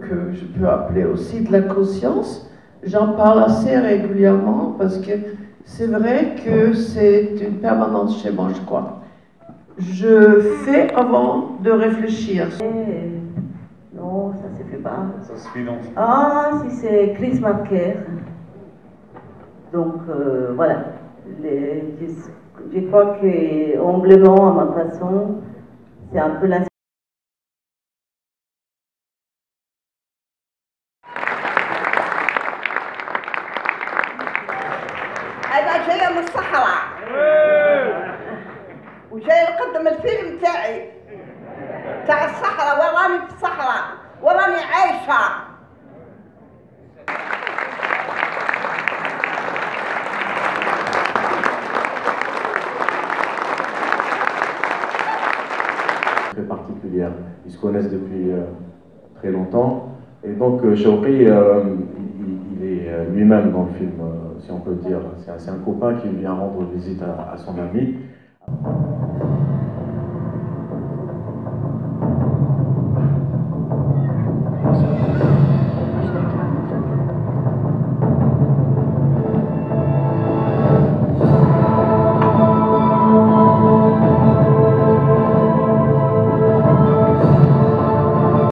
que je peux appeler aussi de la conscience. J'en parle assez régulièrement parce que c'est vrai que c'est une permanence chez moi, je crois. Je fais avant de réfléchir. Eh, non, ça se fait pas. Ça se fait non. Ah, si c'est Chris Marker. Donc euh, voilà. Les- je, je crois que humblement, à ma façon, c'est un peu l'inspiration. أنا جاية من الصحراء وجاي اقدم الفيلم تاعي تاع الصحراء وراني في الصحراء وراني عايشة Ils se connaissent depuis euh, très longtemps. Et donc, euh, Shauqi, euh, il, est lui-même dans le film, si on peut dire. C'est un, copain qui vient rendre visite à son ami.